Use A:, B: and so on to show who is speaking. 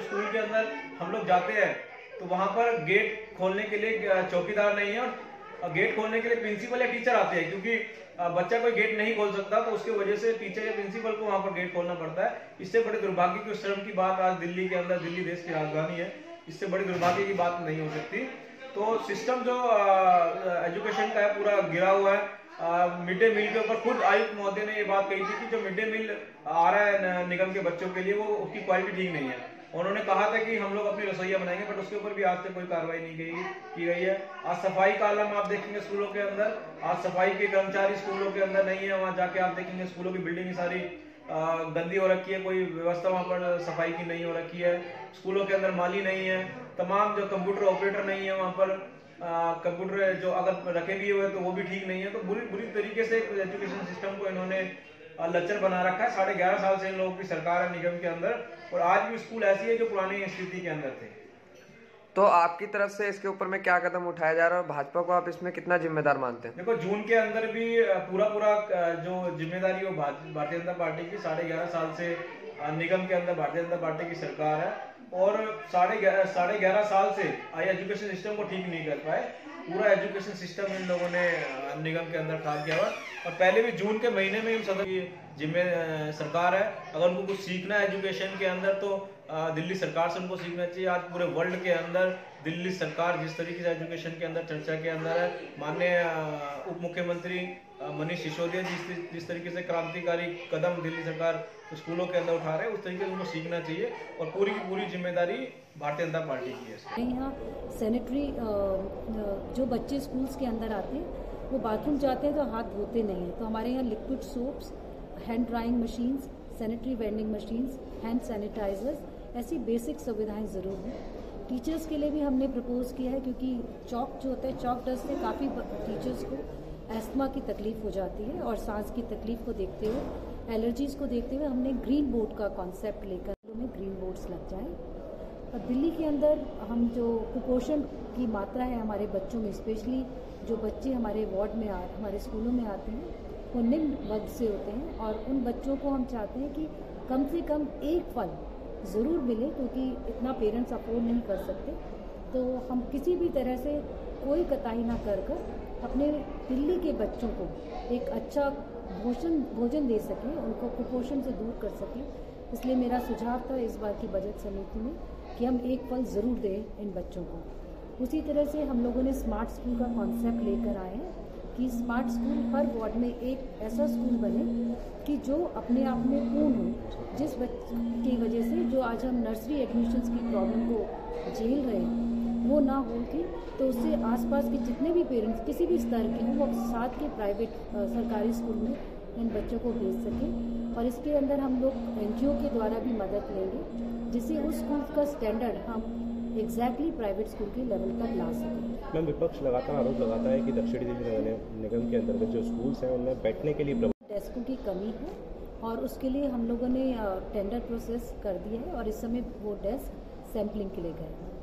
A: जब स्कूल के अंदर हम लोग जाते हैं तो वहाँ पर गेट खोलने के लिए चौकीदार नहीं है और गेट खोलने के लिए प्रिंसिपल या टीचर आते हैं, क्योंकि बच्चा कोई गेट नहीं खोल सकता तो उसके वजह से टीचर या प्रिंसिपल को वहाँ पर गेट खोलना पड़ता है। इससे बड़े दुर्भाग्य की श्रम की बात आज दिल्ली के अंदर, दिल्ली देश की राजधानी है, इससे बड़ी दुर्भाग्य की बात नहीं हो सकती। तो सिस्टम जो एजुकेशन का है, पूरा गिरा हुआ है। मिड डे मील के ऊपर खुद आयुक्त महोदय ने ये बात कही थी कि जो मिड डे मील आ रहा है निगम के बच्चों के लिए, वो, उसकी क्वालिटी ठीक नहीं है। उन्होंने कहा था कि हम लोग अपनी रसोईया बनाएँगे बट उसके ऊपर भी आज तक कोई कार्रवाई नहीं गई, की गई है। आज सफ़ाई का आलम आप देखेंगे स्कूलों के अंदर। आज सफ़ाई के कर्मचारी स्कूलों के अंदर नहीं है, वहाँ जाके आप देखेंगे स्कूलों की बिल्डिंग सारी गंदी हो रखी है, कोई व्यवस्था वहाँ पर सफ़ाई की नहीं हो रखी है। स्कूलों के अंदर माली नहीं है। तमाम जो कंप्यूटर ऑपरेटर नहीं है वहाँ पर कंप्यूटर जो अगर रखे भी हुए तो वो भी ठीक नहीं है। तो बुरी बुरी तरीके से एजुकेशन सिस्टम को इन्होंने लचर बना रखा है। साढ़े ग्यारह साल से इन लोगों की सरकार है निगम के अंदर। और आज भी स्कूल ऐसी है जो पुरानी स्थिति के अंदर थे।
B: तो आपकी तरफ़ से इसके ऊपर में क्या कदम उठाया जा रहा है और भाजपा को आप इसमें कितना जिम्मेदार मानते हैं?
A: देखो जून के अंदर भी पूरा पूरा जो ज़िम्मेदारी वो भारतीय जनता पार्टी की साढ़े ग्यारह साल से निगम के अंदर भारतीय जनता पार्टी की सरकार है। और साढ़े ग्यारह साढ़े ग्यारह साल से आई एजुकेशन सिस्टम को ठीक नहीं कर पाए। पूरा एजुकेशन सिस्टम इन लोगों ने निगम के अंदर खराब किया हुआ। और पहले भी जून के महीने में सदन की जिम्मे सरकार है। अगर उनको कुछ सीखना है एजुकेशन के अंदर तो दिल्ली सरकार से उनको सीखना चाहिए। आज पूरे वर्ल्ड के अंदर दिल्ली सरकार जिस तरीके से एजुकेशन के अंदर चर्चा के अंदर है। माननीय उप मुख्यमंत्री मनीष सिसोदिया जिस जिस तरीके से क्रांतिकारी कदम दिल्ली सरकार स्कूलों के अंदर उठा रहे हैं, उस तरीके से उनको सीखना चाहिए और पूरी की पूरी ज़िम्मेदारी भारतीय जनता पार्टी की है।
C: यहाँ सैनिटरी जो बच्चे स्कूल्स के अंदर आते हैं, वो बाथरूम जाते हैं तो हाथ धोते नहीं हैं। तो हमारे यहाँ liquid soaps hand drying machines sanitary vending machines hand sanitizers ऐसी बेसिक सुविधाएँ ज़रूर हैं। टीचर्स के लिए भी हमने प्रपोज किया है क्योंकि चौक जो होता है चौक डस्ट से काफ़ी टीचर्स को एस्थमा की तकलीफ़ हो जाती है और सांस की तकलीफ़ को देखते हुए एलर्जीज को देखते हुए हमने ग्रीन बोर्ड का कॉन्सेप्ट लेकर में ग्रीन बोर्ड्स लग जाए। और दिल्ली के अंदर हम जो कुपोषण की मात्रा है हमारे बच्चों में स्पेशली जो बच्चे हमारे वार्ड में आ, हमारे स्कूलों में आते हैं, वो निम्न वर्ग से होते हैं और उन बच्चों को हम चाहते हैं कि कम से कम एक फल ज़रूर मिले क्योंकि इतना पेरेंट्स अफोर्ड नहीं कर सकते। तो हम किसी भी तरह से कोई कताई ना कर कर अपने दिल्ली के बच्चों को एक अच्छा भोजन भोजन दे सकें, उनको कुपोषण से दूर कर सकें। इसलिए मेरा सुझाव था इस बार की बजट समिति में कि हम एक फल ज़रूर दें इन बच्चों को। उसी तरह से हम लोगों ने स्मार्ट स्कूल का कॉन्सेप्ट लेकर आए हैं कि स्मार्ट स्कूल हर वार्ड में एक ऐसा स्कूल बने कि जो अपने आप में पूर्ण हो, जिस बच्चे की वजह से जो आज हम नर्सरी एडमिशन्स की प्रॉब्लम को झेल रहे हैं वो ना हो कि तो उससे आसपास के जितने भी पेरेंट्स किसी भी स्तर के हों वो साथ के प्राइवेट सरकारी स्कूल में इन बच्चों को भेज सकें। और इसके अंदर हम लोग एनजीओ के द्वारा भी मदद लेंगे जिससे उस स्कूल का स्टैंडर्ड हम एग्जैक्टली प्राइवेट स्कूल के लेवल तक ला सकें।
D: मैम विपक्ष लगातार आरोप लगाता है कि दक्षिणी दिल्ली निगम के अंतर्गत जो स्कूल्स हैं उनमें बैठने के लिए
C: डेस्कों की कमी है और उसके लिए हम लोगों ने टेंडर प्रोसेस कर दिया है और इस समय वो डेस्क सैम्पलिंग के लिए गए हैं।